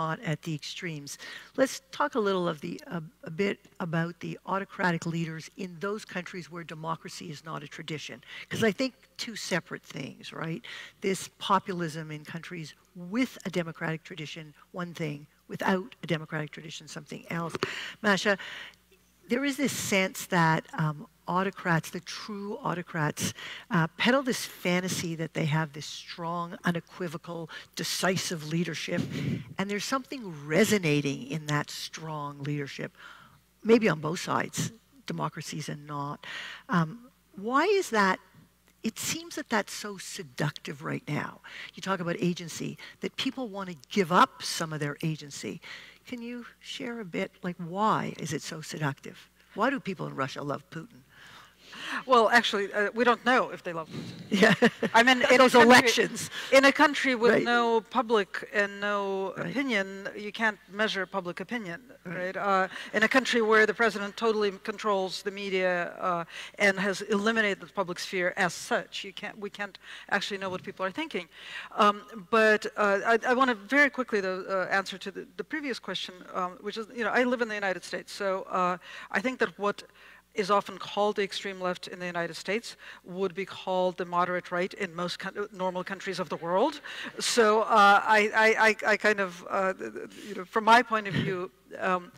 not at the extremes. Let's talk a little of the uh, a bit about the autocratic leaders in those countries where democracy is not a tradition, because I think two separate things, right? This populism in countries with a democratic tradition, one thing, without a democratic tradition, something else. Masha, there is this sense that um, autocrats, the true autocrats, uh, peddle this fantasy that they have this strong, unequivocal, decisive leadership. And there's something resonating in that strong leadership, maybe on both sides, democracies and not. Um, why is that? It seems that that's so seductive right now. You talk about agency, that people want to give up some of their agency. Can you share a bit, like, why is it so seductive? Why do people in Russia love Putin? Well, actually, uh, we don't know if they love Putin. Yeah. I mean, in those country, elections. In a country with Right. no public and no Right. opinion, you can't measure public opinion, Right. right? Uh, in a country where the president totally controls the media uh, and has eliminated the public sphere as such, you can't. We can't actually know what people are thinking. Um, but uh, I, I want to very quickly, though, uh, answer to the, the previous question, um, which is, you know, I live in the United States, so uh, I think that what is often called the extreme left in the United States would be called the moderate right in most normal countries of the world. So uh, I, I, I, kind of, uh, you know, from my point of view, um,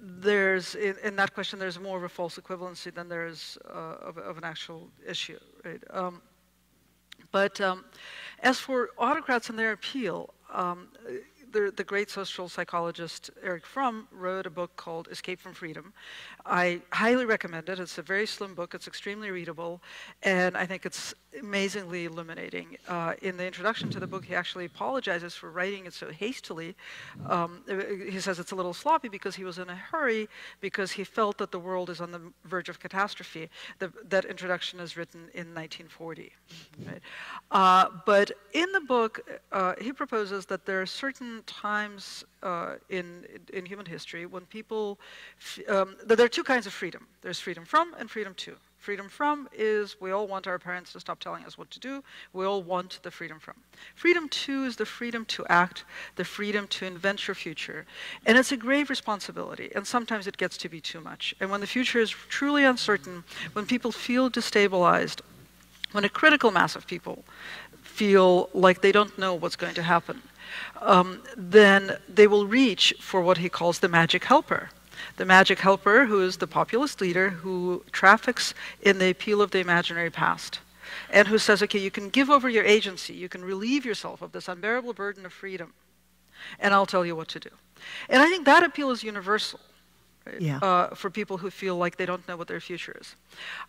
there's in, in that question there's more of a false equivalency than there is uh, of, of an actual issue, right? Um, but um, as for autocrats and their appeal, um, the, the great social psychologist Erich Fromm wrote a book called Escape from Freedom. I highly recommend it. It's a very slim book. It's extremely readable, and I think it's amazingly illuminating. Uh, in the introduction to the book, he actually apologizes for writing it so hastily. Um, he says it's a little sloppy because he was in a hurry because he felt that the world is on the verge of catastrophe. The, that introduction is written in 1940. Right? Uh, but in the book, uh, he proposes that there are certain times uh, in, in human history when people, um, that there are two kinds of freedom. There's freedom from and freedom to. Freedom from is we all want our parents to stop telling us what to do. We all want the freedom from. Freedom to is the freedom to act, the freedom to invent your future. And it's a grave responsibility, and sometimes it gets to be too much. And when the future is truly uncertain, when people feel destabilized, when a critical mass of people feel like they don't know what's going to happen, um, then they will reach for what he calls the magic helper. The magic helper, who is the populist leader who traffics in the appeal of the imaginary past, and who says, okay, you can give over your agency, you can relieve yourself of this unbearable burden of freedom, and I'll tell you what to do. And I think that appeal is universal. right, Yeah. Uh, for people who feel like they don't know what their future is.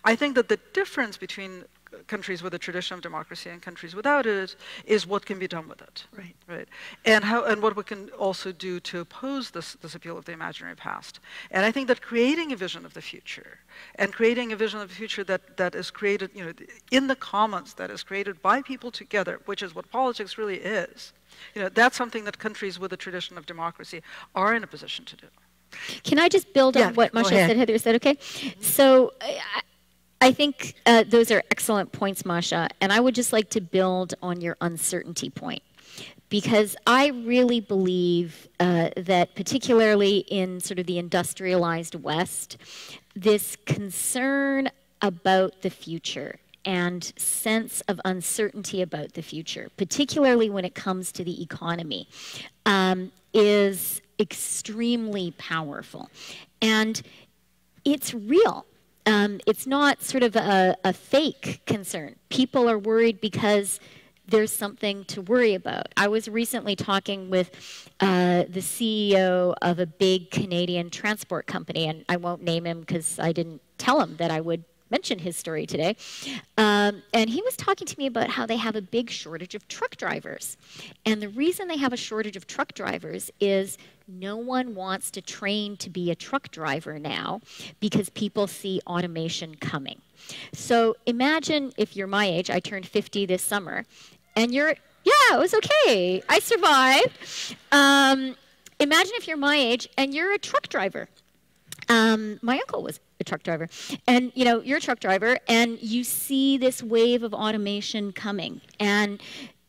I think that the difference between countries with a tradition of democracy and countries without it is what can be done with it Right. right and how and what we can also do to oppose this this appeal of the imaginary past and i think that creating a vision of the future and creating a vision of the future that that is created you know in the commons that is created by people together which is what politics really is you know that's something that countries with a tradition of democracy are in a position to do Can I just build Yeah, on what ahead. said, Heather? Is that okay? Mm-hmm. So I, I think uh, those are excellent points, Masha. And I would just like to build on your uncertainty point. Because I really believe uh, that, particularly in sort of the industrialized West, this concern about the future and sense of uncertainty about the future, particularly when it comes to the economy, um, is extremely powerful. And it's real. Um, it's not sort of a, a fake concern. People are worried because there's something to worry about. I was recently talking with uh, the CEO of a big Canadian transport company, and I won't name him because I didn't tell him that I would mention his story today. Um, and he was talking to me about how they have a big shortage of truck drivers. And the reason they have a shortage of truck drivers is no one wants to train to be a truck driver now because people see automation coming. So imagine if you're my age, I turned 50 this summer, and you're, yeah, it was okay. I survived. Um, imagine if you're my age and you're a truck driver. Um, my uncle was a truck driver, and you know you're a truck driver, and you see this wave of automation coming, and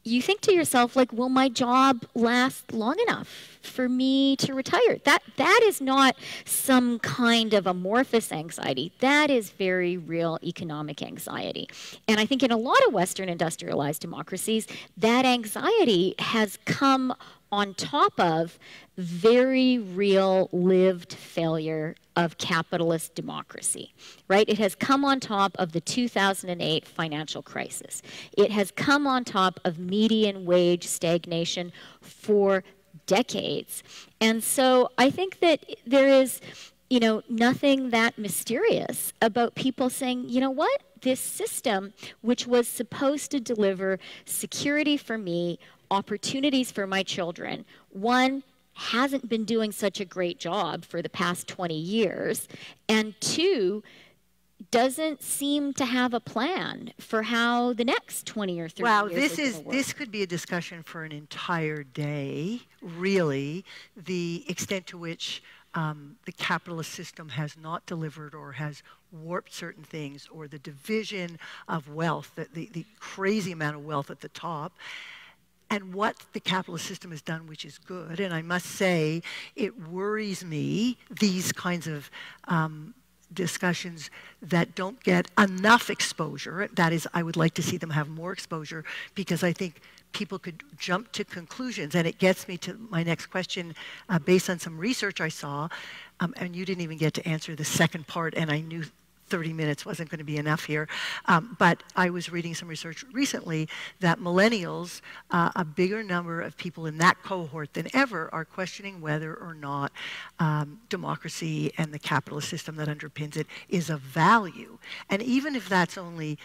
you think to yourself like will my job last long enough for me to retire? That that is not some kind of amorphous anxiety. That is very real economic anxiety. And i think in a lot of western industrialized democracies that anxiety has come on top of very real lived failure of capitalist democracy, right? It has come on top of the 2008 financial crisis. It has come on top of median wage stagnation for decades. And so I think that there is, you know, nothing that mysterious about people saying, you know what? This system, which was supposed to deliver security for me, opportunities for my children, one, hasn't been doing such a great job for the past 20 years, and two, doesn't seem to have a plan for how the next 20 or 30 wow, years this is, is this could be a discussion for an entire day, really, the extent to which um, the capitalist system has not delivered or has warped certain things, or the division of wealth, the, the, the crazy amount of wealth at the top, and what the capitalist system has done, which is good. And I must say, it worries me, these kinds of um, discussions that don't get enough exposure. That is, I would like to see them have more exposure because I think people could jump to conclusions. And it gets me to my next question uh, based on some research I saw. Um, and you didn't even get to answer the second part, and I knew 30 minutes wasn't going to be enough here. Um, but I was reading some research recently that millennials, uh, a bigger number of people in that cohort than ever, are questioning whether or not um, democracy and the capitalist system that underpins it is of value. And even if that's only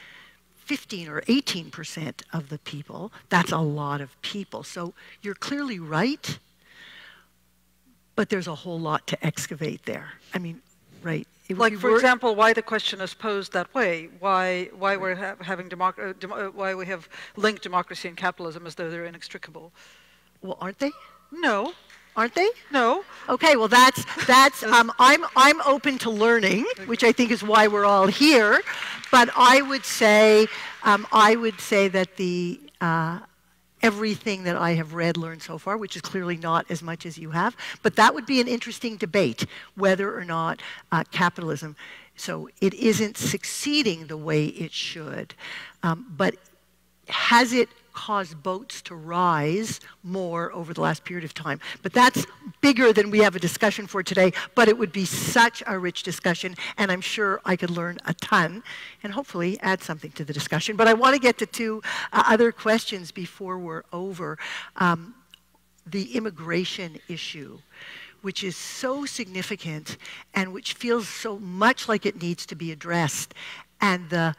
15 or 18 percent of the people, that's a lot of people. So you're clearly right, but there's a whole lot to excavate there. I mean, right? Like, for example, why the question is posed that way? Why why we're ha having democ uh, dem uh, why we have linked democracy and capitalism as though they're inextricable? Well, aren't they? No. Aren't they? No. Okay. Well, that's that's. Um, I'm I'm open to learning, which I think is why we're all here. But I would say um, I would say that the uh, everything that I have read, learned so far, which is clearly not as much as you have. But that would be an interesting debate, whether or not uh, capitalism, so it isn't succeeding the way it should. Um, but has it cause boats to rise more over the last period of time. But that's bigger than we have a discussion for today, but it would be such a rich discussion, and I'm sure I could learn a ton and hopefully add something to the discussion. But I want to get to two uh, other questions before we're over. Um, the immigration issue which is so significant and which feels so much like it needs to be addressed, and the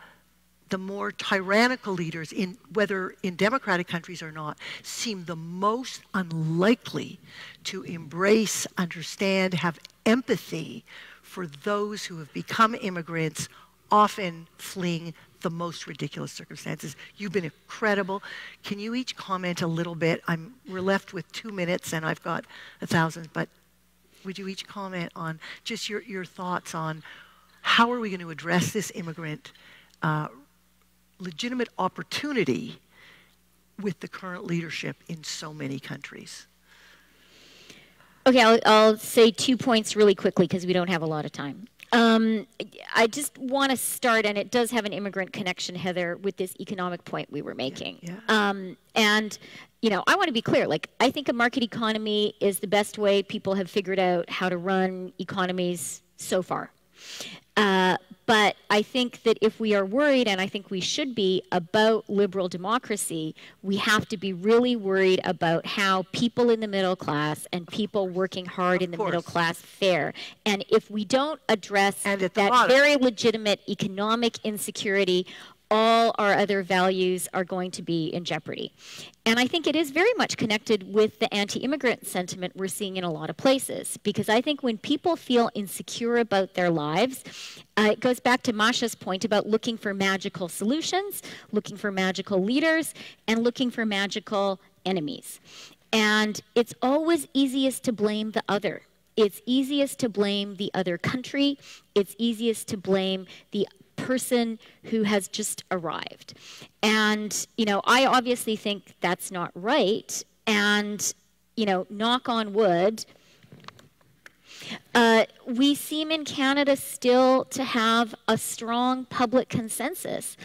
the more tyrannical leaders, in, whether in democratic countries or not, seem the most unlikely to embrace, understand, have empathy for those who have become immigrants, often fleeing the most ridiculous circumstances. You've been incredible. Can you each comment a little bit? I'm, we're left with two minutes and I've got a thousand, but would you each comment on just your, your thoughts on how are we going to address this immigrant uh, legitimate opportunity with the current leadership in so many countries. Okay, I'll, I'll say two points really quickly because we don't have a lot of time. Um, I just want to start, and it does have an immigrant connection, Heather, with this economic point we were making. Yeah, yeah. Um, and, you know, I want to be clear. Like, I think a market economy is the best way people have figured out how to run economies so far. Uh, but I think that if we are worried, and I think we should be, about liberal democracy, we have to be really worried about how people in the middle class and people working hard of in the course. middle class fare. And if we don't address And at the that bottom. very legitimate economic insecurity, all our other values are going to be in jeopardy. And I think it is very much connected with the anti immigrant sentiment we're seeing in a lot of places. Because I think when people feel insecure about their lives, uh, it goes back to Masha's point about looking for magical solutions, looking for magical leaders, and looking for magical enemies. And it's always easiest to blame the other. It's easiest to blame the other country. It's easiest to blame the person who has just arrived. And, you know, I obviously think that's not right. And, you know, knock on wood, uh, we seem in Canada still to have a strong public consensus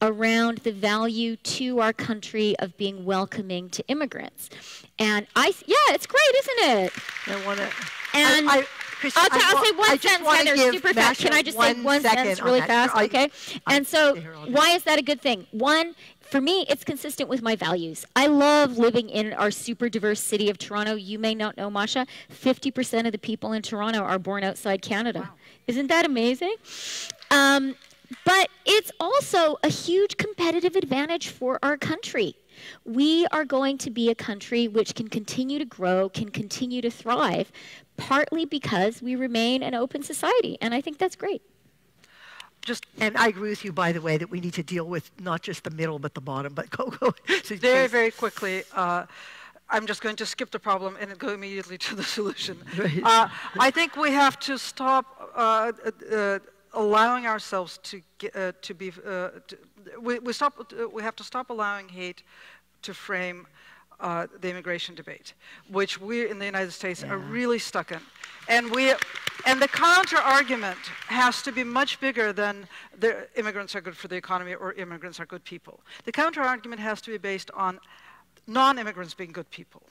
around the value to our country of being welcoming to immigrants. And I, yeah, it's great, isn't it? I want to. And I, I, Chrystia, I'll, t- I'll wa- say one sentence, Heather, super fast. Can I just say one second sentence really fast? I- okay. I- and so, why is that a good thing? One, for me, it's consistent with my values. I love living in our super diverse city of Toronto. You may not know, Masha, 50% of the people in Toronto are born outside Canada. Isn't that amazing? Um, but it's also a huge competitive advantage for our country. We are going to be a country which can continue to grow, can continue to thrive, partly because we remain an open society. And I think that's great. Just And I agree with you, by the way, that we need to deal with not just the middle, but the bottom. But go, go. So very, very quickly, uh, I'm just going to skip the problem and go immediately to the solution. Right. Uh, I think we have to stop uh, uh, allowing ourselves to get, uh, to be. Uh, to, we, we stop. Uh, we have to stop allowing hate to frame uh, the immigration debate, which we in the United States are really stuck in. And we, and the counter argument has to be much bigger than the immigrants are good for the economy or immigrants are good people. The counter argument has to be based on non-immigrants being good people.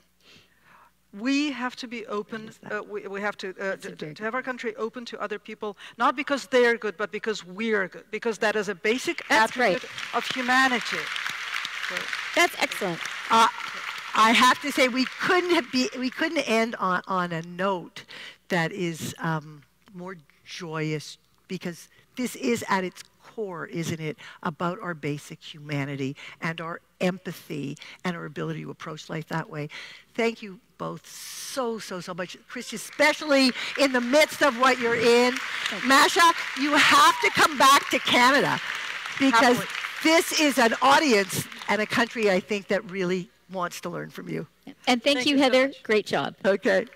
We have to be open. Uh, we, we have to, uh, to, to have our country open to other people, not because they're good, but because we're good. Because that is a basic That's right. attribute of humanity. So- That's excellent. Uh, I have to say we couldn't have be we couldn't end on, on a note that is um, more joyous because this is at its core, isn't it, about our basic humanity and our empathy and our ability to approach life that way. Thank you both so so so much, Christy, especially in the midst of what you're in. Masha, you have to come back to Canada because Happily. this is an audience and a country I think that really wants to learn from you. And thank, Thank you, you Heather. much. Great job. Okay.